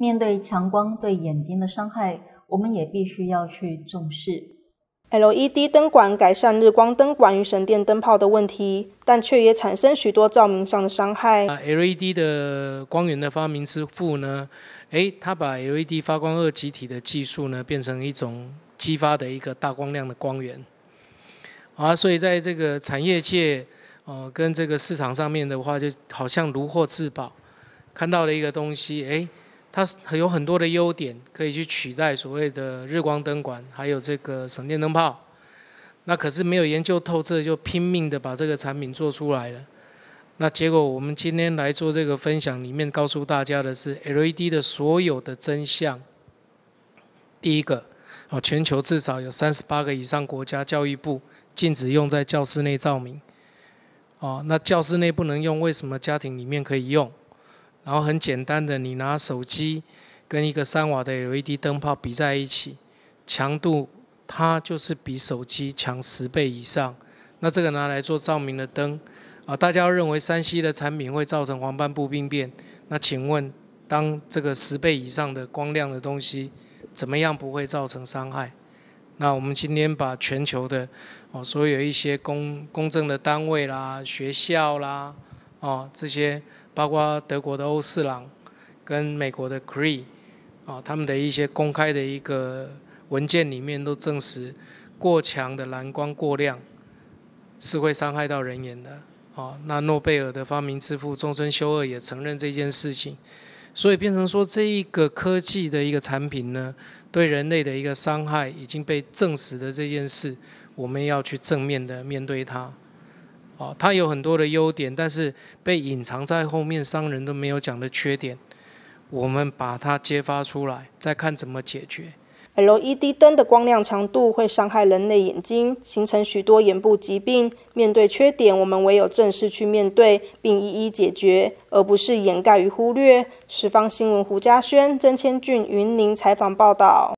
面对强光对眼睛的伤害，我们也必须要去重视。LED 灯管改善日光灯管与省电灯泡的问题，但却也产生许多照明上的伤害。LED 的光源的发明之父呢？诶，他把 LED 发光二极体的技术呢，变成一种激发的一个大光亮的光源。啊，所以在这个产业界，呃，跟这个市场上面的话，就好像如获至宝，看到了一个东西，诶。它有很多的优点，可以去取代所谓的日光灯管，还有这个省电灯泡。那可是没有研究透彻，就拼命的把这个产品做出来了。那结果我们今天来做这个分享，里面告诉大家的是 LED 的所有的真相。第一个，哦，全球至少有三十八个以上国家教育部禁止用在教室内照明。哦，那教室内不能用，为什么家庭里面可以用？然后很简单的，你拿手机跟一个三瓦的 LED 灯泡比在一起，强度它就是比手机强十倍以上。那这个拿来做照明的灯啊，大家认为三 C 的产品会造成黄斑部病变？那请问，当这个十倍以上的光亮的东西，怎么样不会造成伤害？那我们今天把全球的哦，所有一些公公正的单位啦、学校啦，哦这些。包括德国的欧四朗跟美国的 Cree 啊，他们的一些公开的一个文件里面都证实，过强的蓝光过量是会伤害到人眼的。啊，那诺贝尔的发明之父中村修二也承认这件事情，所以变成说这一个科技的一个产品呢，对人类的一个伤害已经被证实的这件事，我们要去正面的面对它。哦，它有很多的优点，但是被隐藏在后面，商人都没有讲的缺点，我们把它揭发出来，再看怎么解决。LED 灯的光亮强度会伤害人类眼睛，形成许多眼部疾病。面对缺点，我们唯有正视去面对，并一一解决，而不是掩盖与忽略。十方新闻胡家轩、曾千俊、云林采访报道。